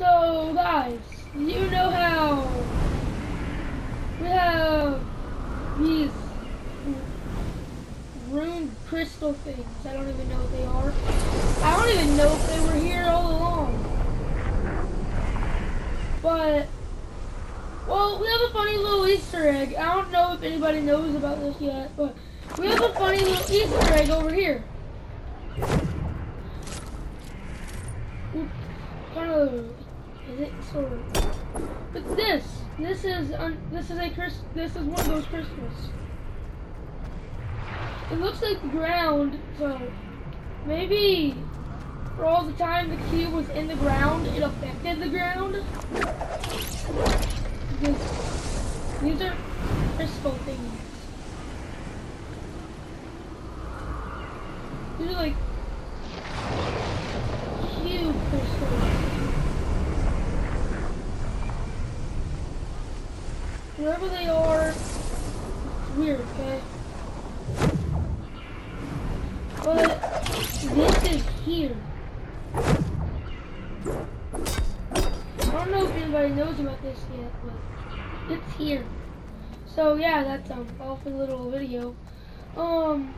So, guys, you know how we have these ruined crystal things. I don't even know what they are. I don't even know if they were here all along. But, well, we have a funny little Easter egg. I don't know if anybody knows about this yet, but we have a funny little Easter egg over here. Kind of, is it of? It's this. This is un, this is a Chris. This is one of those crystals. It looks like the ground, so maybe for all the time the cube was in the ground, it affected the ground. Because these are crystal things. These are like huge crystals. Wherever they are, weird, okay? But this is here. I don't know if anybody knows about this yet, but it's here. So yeah, that's um all for the little video. Um.